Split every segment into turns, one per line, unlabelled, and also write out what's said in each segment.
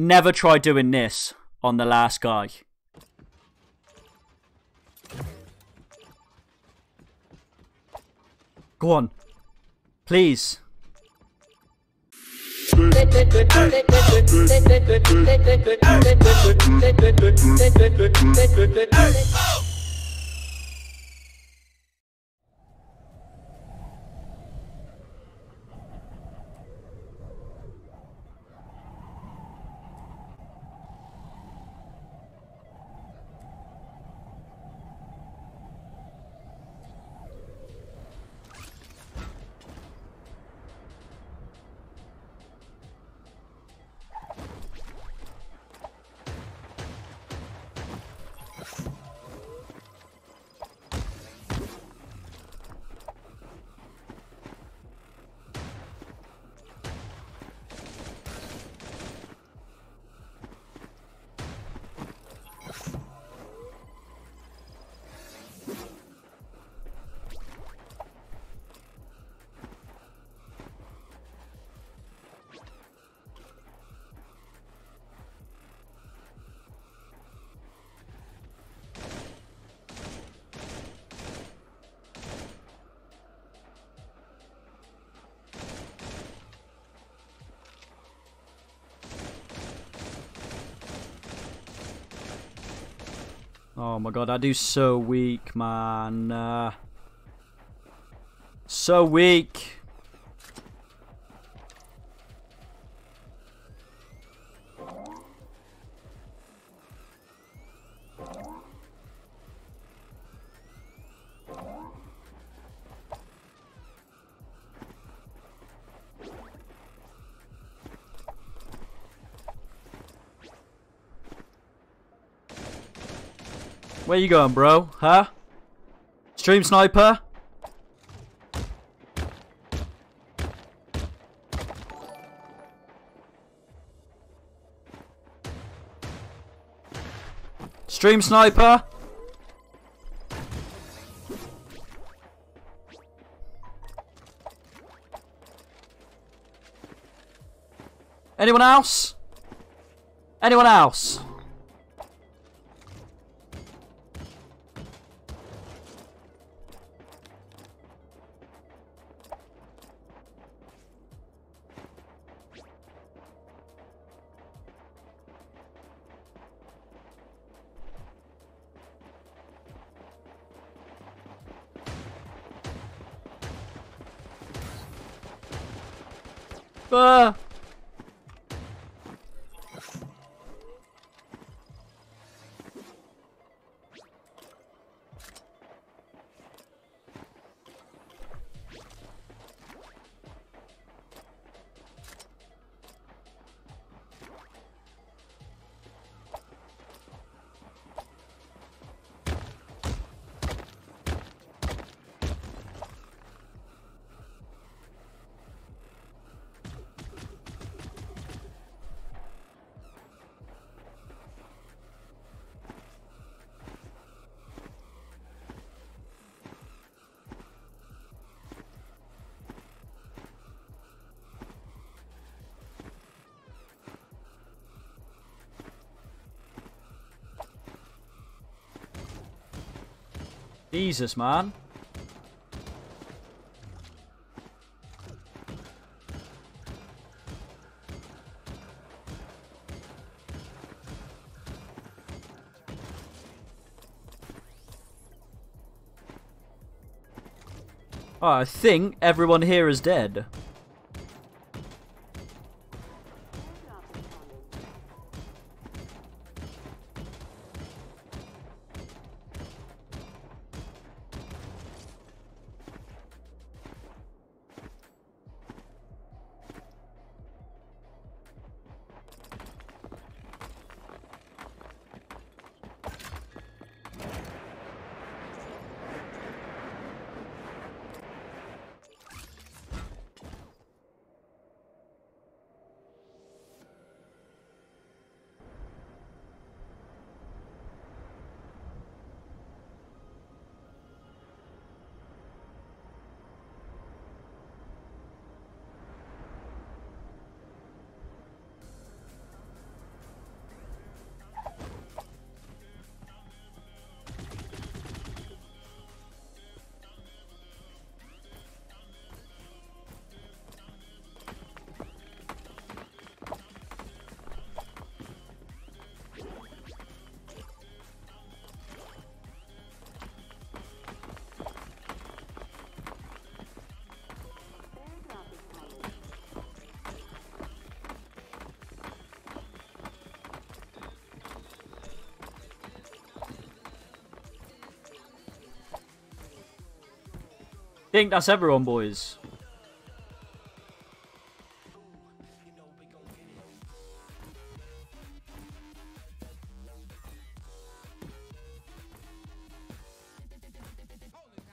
Never try doing this on the last guy. Go on. Please. Oh my god, I do so weak, man. Uh, so weak. Where you going, bro? Huh? Stream sniper? Stream sniper? Anyone else? Anyone else? Ah! Jesus, man. Oh, I think everyone here is dead.
Think that's everyone, boys.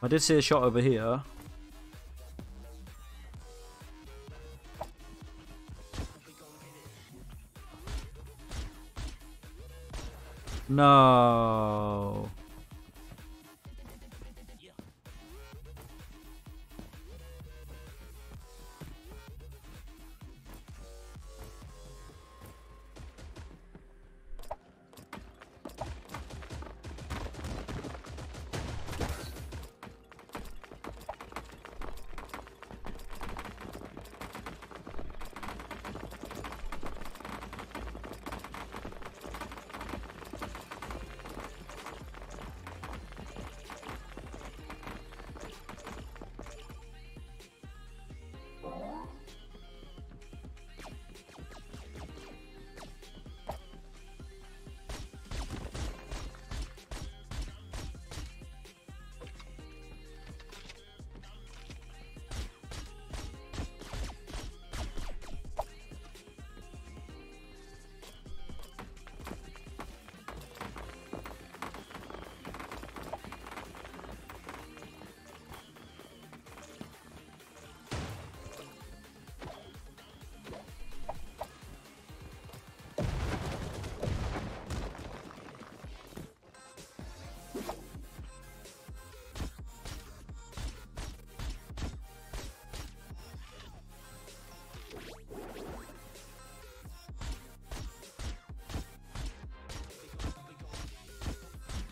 I did see a shot over here. No.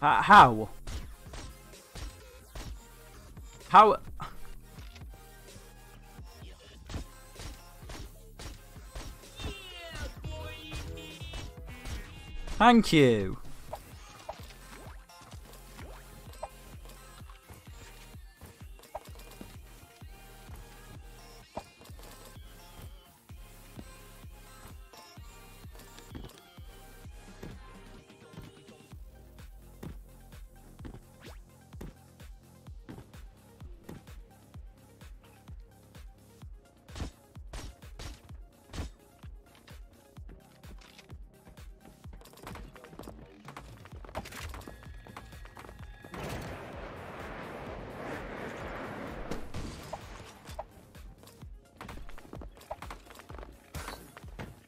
Uh, how? How? Thank you.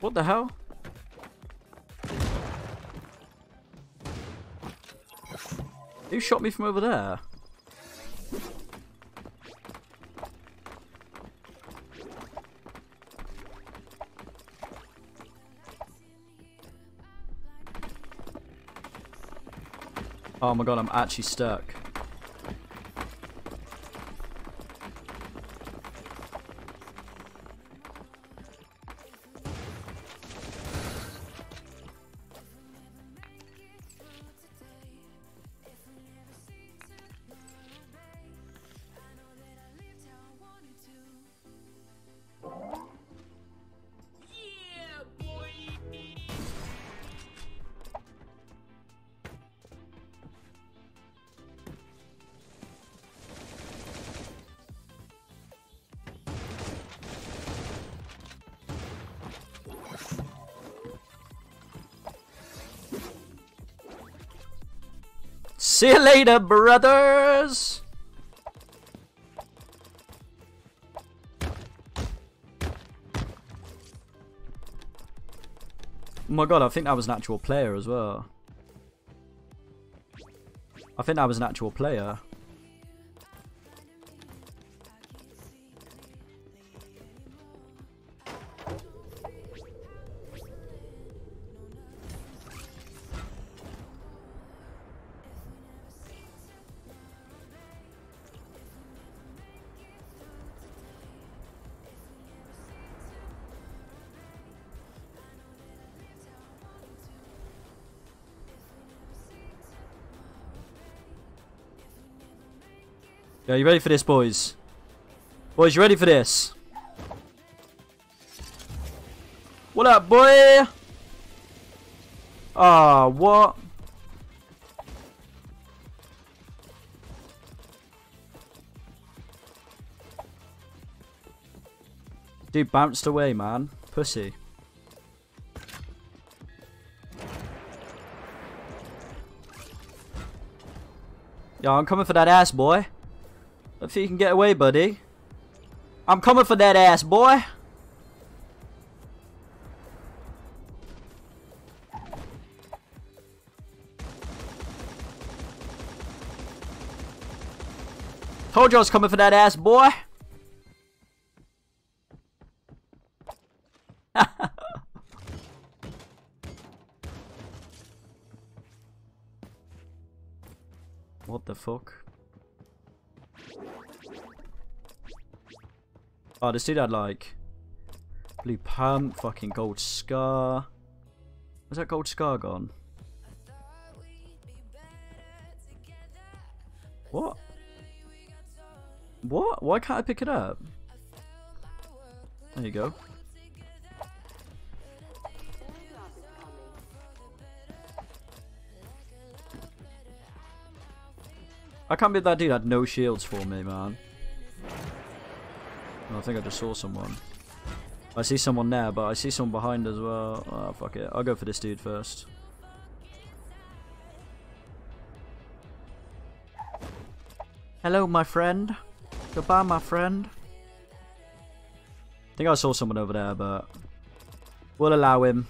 What the hell? Who shot me from over there? Oh my god, I'm actually stuck. See you later, brothers! Oh my god, I think that was an actual player as well. I think that was an actual player. Yeah, you ready for this, boys? Boys, you ready for this? What up, boy? Ah, what? Dude bounced away, man. Pussy. Yo, I'm coming for that ass, boy. If you can get away, buddy. I'm coming for that ass, boy. Told you I was coming for that ass, boy. what the fuck? Oh, this dude had like blue pump, fucking gold scar. Where's that gold scar gone? What? What? Why can't I pick it up? There you go. I can't believe that dude had no shields for me, man. I think I just saw someone. I see someone there, but I see someone behind as well. Oh, fuck it. I'll go for this dude first. Hello, my friend. Goodbye, my friend. I think I saw someone over there, but we'll allow him.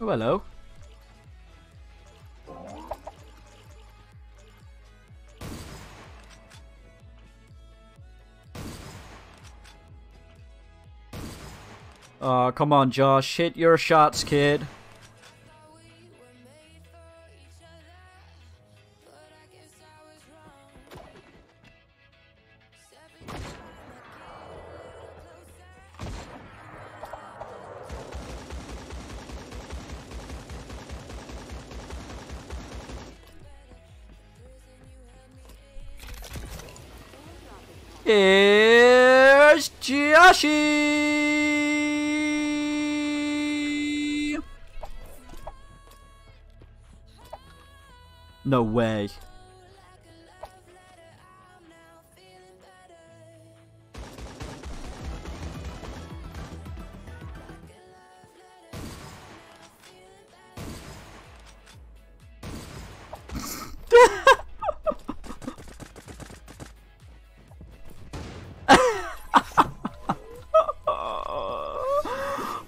Oh, hello. Oh, come on, Josh. Hit your shots, kid. Here's Joshy! No way.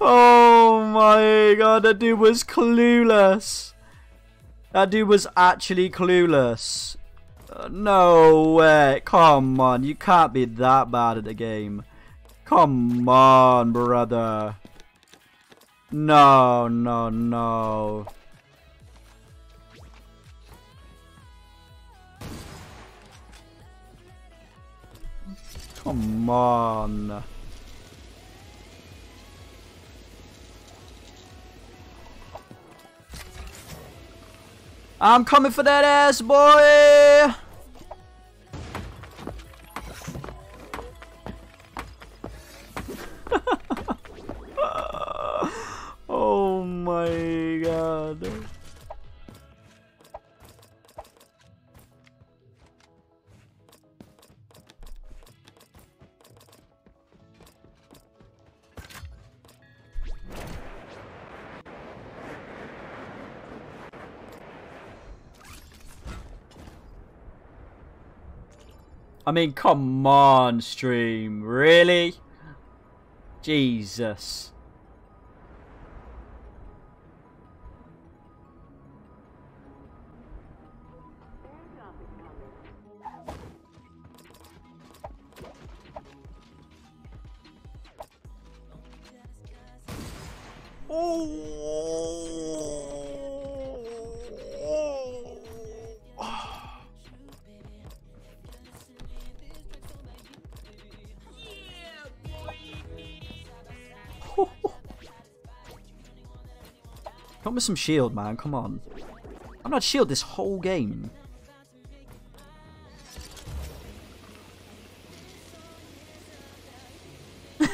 Oh my god, that dude was clueless. That dude was actually clueless. Uh, no way. Come on, you can't be that bad at the game. Come on, brother. No, no, no. Come on. I'm coming for that ass, boy! I mean, come on, stream. Really? Jesus. Oh! Come with some shield, man. Come on. I'm not shield this whole game.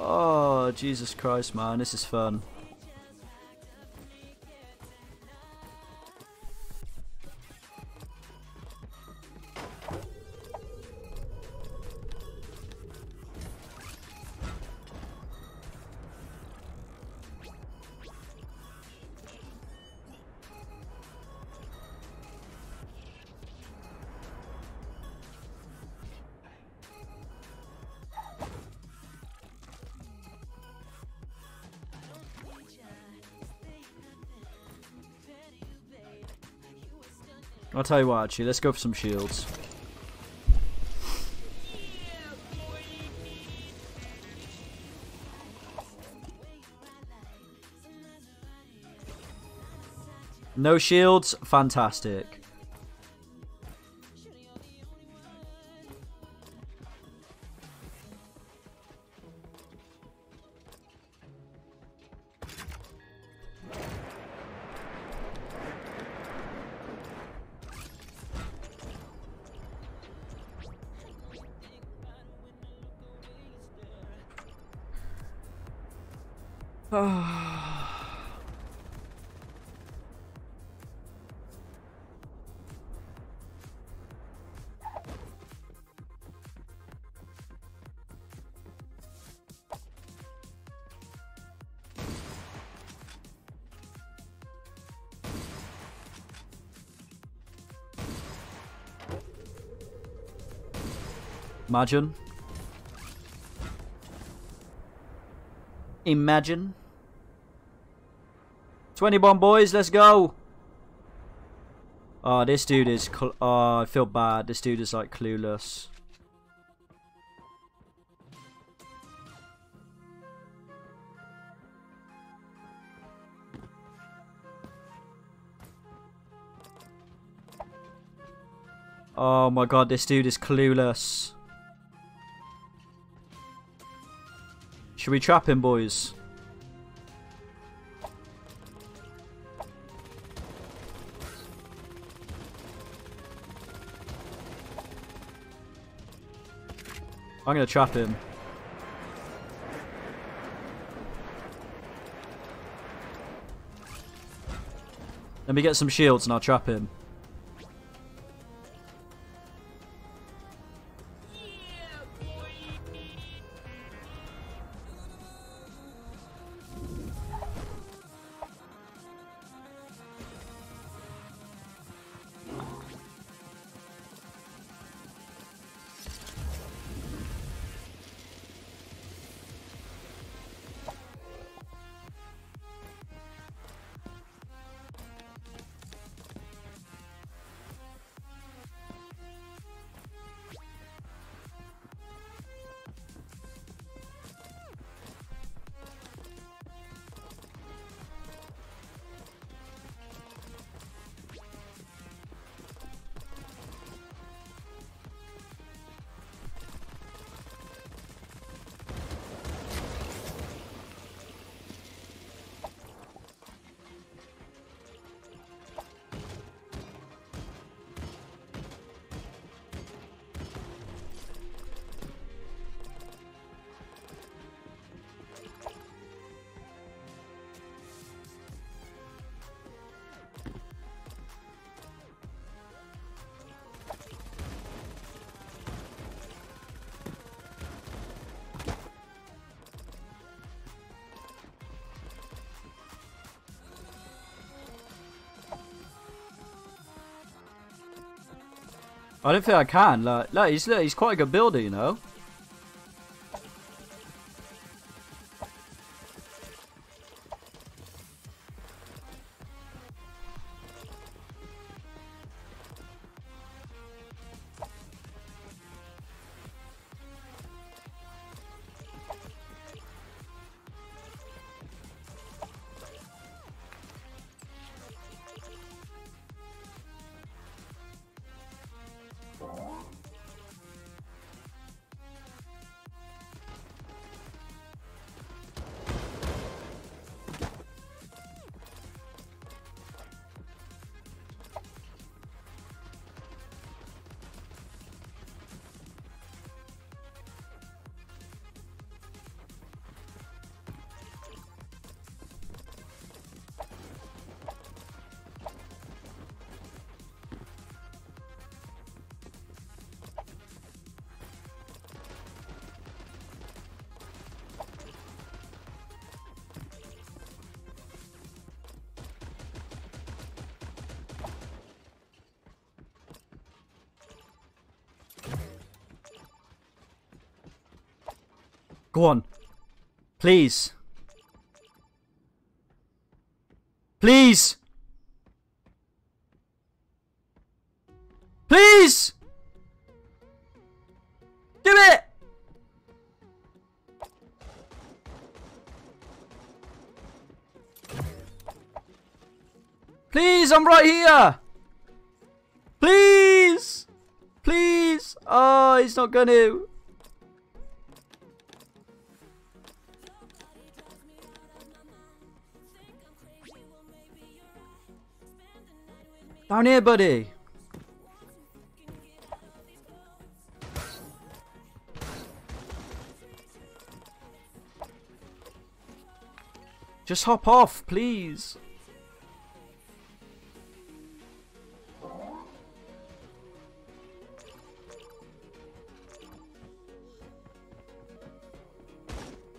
oh, Jesus Christ, man. This is fun. I'll tell you what, actually, let's go for some shields. No shields, fantastic. Imagine. Imagine. 21 boys, let's go. Oh, this dude is... Oh, I feel bad. This dude is like clueless. Oh my god, this dude is clueless. Should we trap him, boys? I'm gonna trap him. Let me get some shields and I'll trap him. I don't think I can. Like, look, he's he's quite a good builder, you know.
Go on. Please. Please! Please! Do it! Please, I'm right here! Please! Please! Oh, he's not gonna. Down here, buddy. Just hop off, please.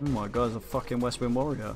Oh my god, it's a fucking West Wind Warrior.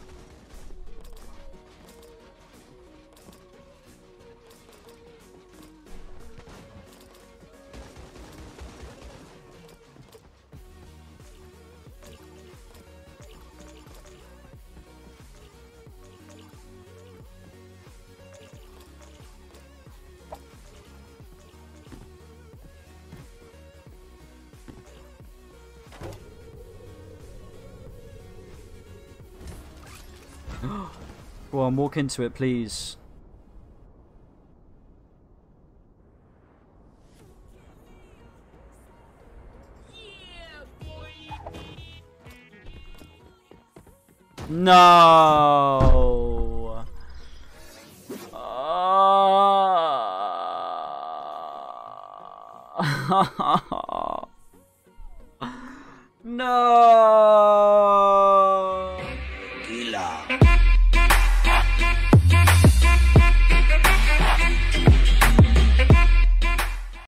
Go on, walk into it, please. No. no. Ah.